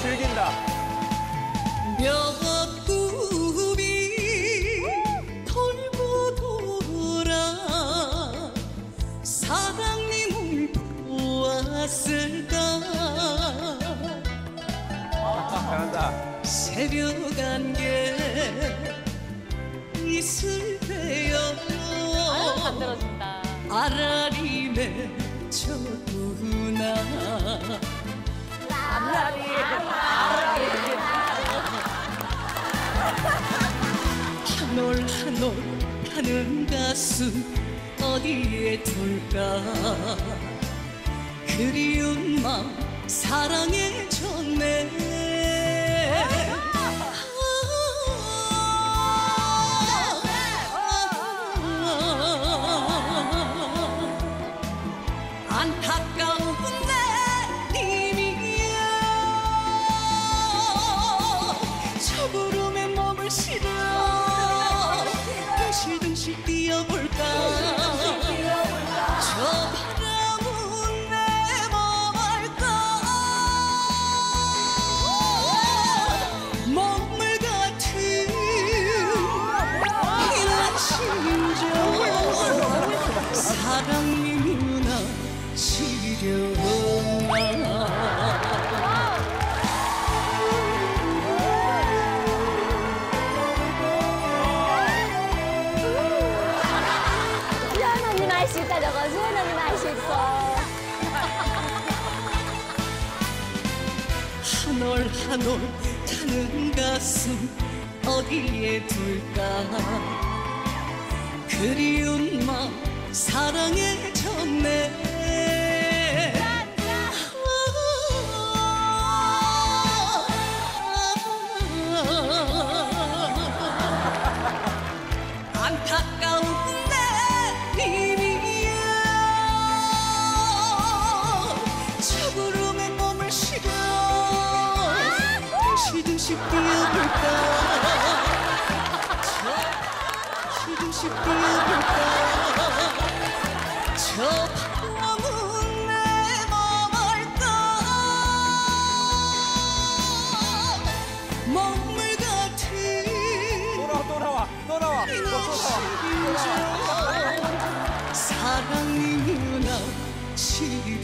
즐긴다. 명꿈이 돌고 돌아 사랑님을 보았을까 잘한다. 새벽 안개 있을 때여 아유, 만들어준다. 아라리네 저구나 한올 한올 하는 가슴 어디에 둘까 그리운 마음 사랑해줬네 안타 뛰어 한올 한올 타는 가슴 어디에 둘까? 그리운 마음 사랑해줬네 저 시둥시 뛰어볼까 저 바람은 내 맘을까? 먹물 같은 또 나와 또 나와. 사랑이 무너지려나